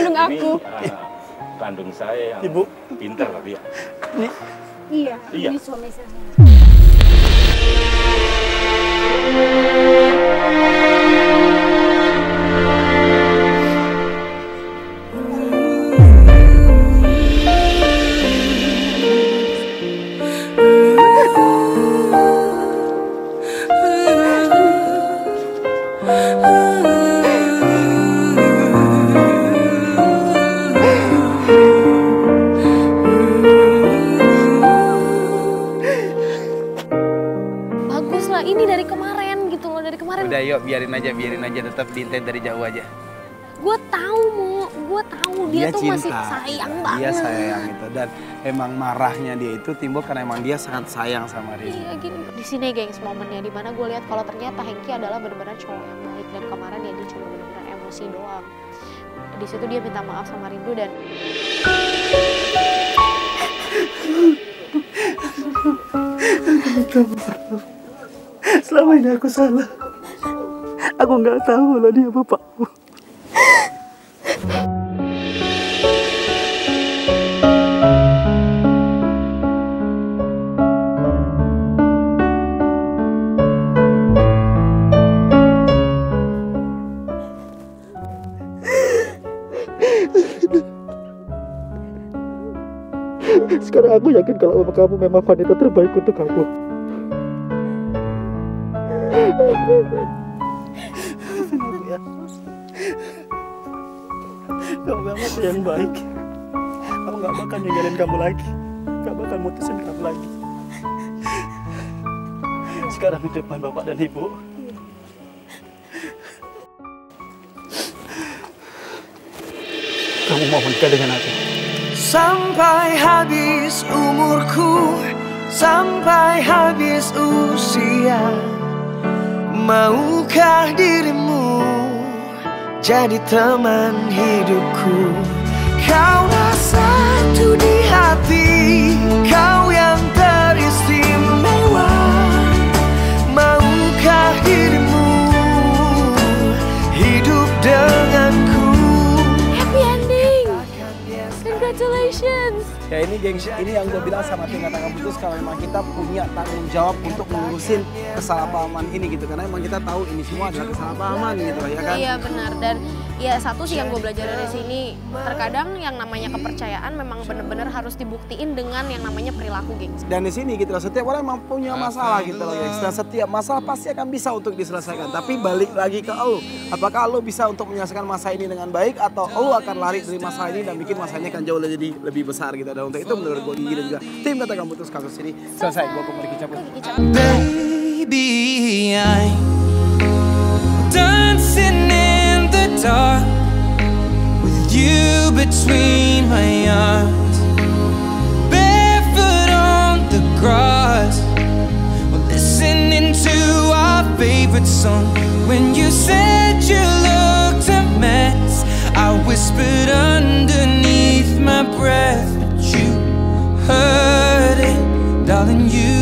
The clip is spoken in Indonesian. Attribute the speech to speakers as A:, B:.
A: kandung aku. Ini, uh, kandung saya yang
B: Ibu.
A: pinter tapi ya.
B: Ini.
C: Iya,
A: iya,
C: ini suami saya.
D: Lah, ini dari kemarin gitu loh, dari kemarin.
B: udah yuk biarin aja, biarin aja tetap diintai dari jauh aja.
D: Gue tahu mau, gue tahu dia, tuh masih sayang banget.
B: Dia sayang itu dan emang marahnya dia itu timbul karena emang dia sangat sayang sama Rindu.
D: Iya gini. Di sini gengs momennya di mana gue lihat kalau ternyata Hengki adalah benar-benar cowok yang baik dan kemarin ya dia cuma benar-benar emosi doang. Di situ dia minta maaf sama Rindu dan
B: Selama ini aku salah. Aku nggak tahu loh dia bapakku. Sekarang aku yakin kalau mama kamu memang wanita terbaik untuk kamu. Maafin aku ya. Kamu memang wanita yang baik. Aku gak bakal ninggalin kamu lagi. Gak bakal mutusin kamu lagi. Sekarang di depan bapak dan ibu. Kamu mau menikah dengan aku?
E: Sampai habis umurku Sampai habis usia Maukah dirimu Jadi teman hidupku? Kaulah satu di
B: Ya ini gengs, ini yang gue bilang sama tim katakan putus kalau memang kita punya tanggung jawab untuk mengurusin kesalahpahaman ini gitu karena memang kita tahu ini semua adalah kesalahpahaman gitu ya kan.
D: Iya benar dan ya satu sih yang gue belajar dari sini terkadang yang namanya kepercayaan memang benar-benar harus dibuktiin dengan yang namanya perilaku gengs.
B: Dan di sini gitu loh, setiap orang memang punya masalah gitu loh guys. Dan setiap masalah pasti akan bisa untuk diselesaikan. Tapi balik lagi ke lo, apakah lo bisa untuk menyelesaikan masa ini dengan baik atau lo akan lari dari masalah ini dan bikin masalahnya akan jauh lebih lebih besar untuk itu menurut gue juga tim katakan putus kasus ini selesai. Gue kembali.
E: Baby, I'm dancing in the dark with you between my arms, barefoot on the grass, listening to our favorite song. When you said you looked a mess, I whispered underneath telling you